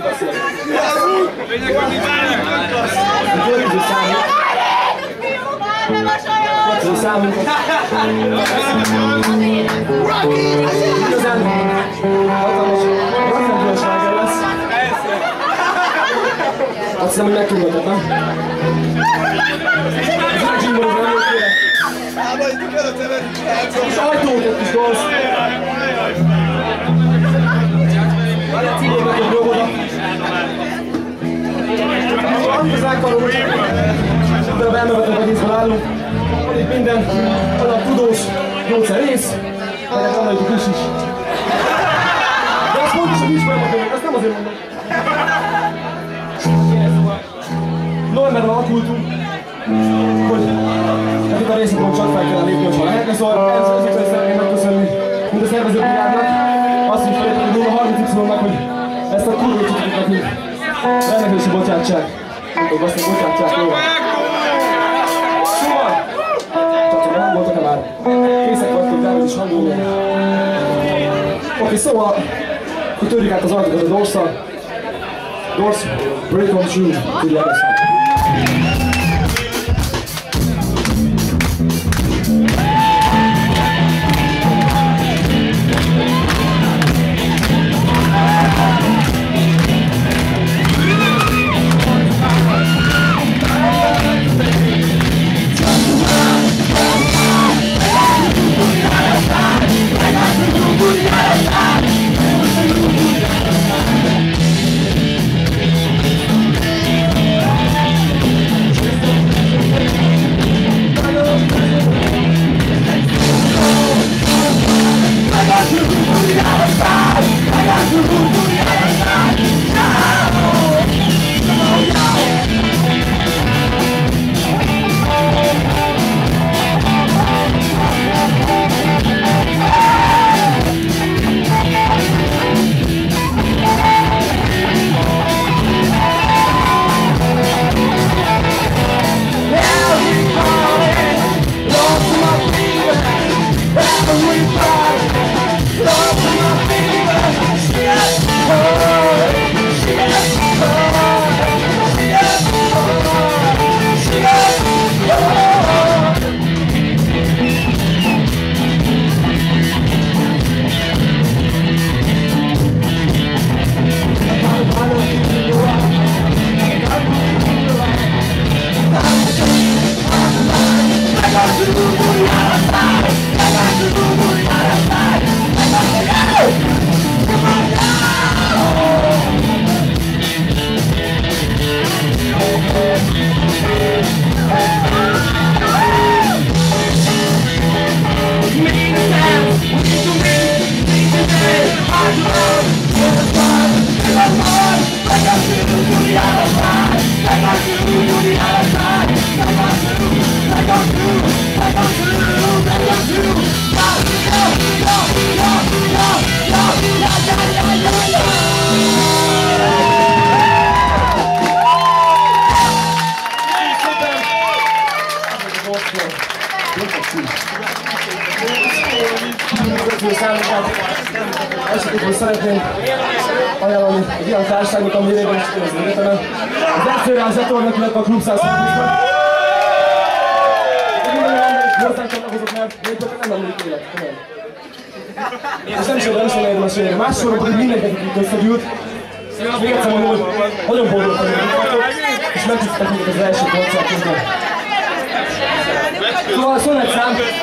Hogy Következő számunk. Következő számunk. Igazán hatalmas rakkentősláger lesz. Azt hiszem, hogy megtudhatok, nem? Ez a nem jó kérek. És ajtót egy kis dolsz. Meg a de a elmevetett egészben állunk. Van itt minden, van a tudós gyógyszer rész, melyet annak is is. De azt mondta, hogy ismerem a könyvet, ezt nem azért mondom. Novemberben alakultunk, hogy itt a részleton csak fel kell lépni, hogyha lehetne, szóval ez, szeretném megköszönni mind a szervezőbrigádnak, azt is 030 hogy ezt a kurva csitot nekünk rendelkezésre bocsátsák. Hogy azt bocsátsák, jó? Szóval, csak nem voltak-e már? Készek vagytok, Dávid is hangolni. Oké, szóval, hogy törjük át az ajtókat a dorsszal. Doors, break on I'm sorry, I got to Casa esetükben szeretném ajánlani egy olyan társaságot, ami idejében is az egyetemen. Az egyszerűen az Etornak, illetve a Klub 120-nak. Minden olyan emberek hozzánk csatlakozott, mert nélkül nem emlék élet. komolyan. És nem is oda, nem is oda érdemes élni. Más soron pedig mindenki, akik itt összegyűlt. És még egyszer mondom, hogy nagyon boldog vagyok, hogy itt vagytok, és megtiszteltek minket az első koncert közben. Szóval szól egy szám,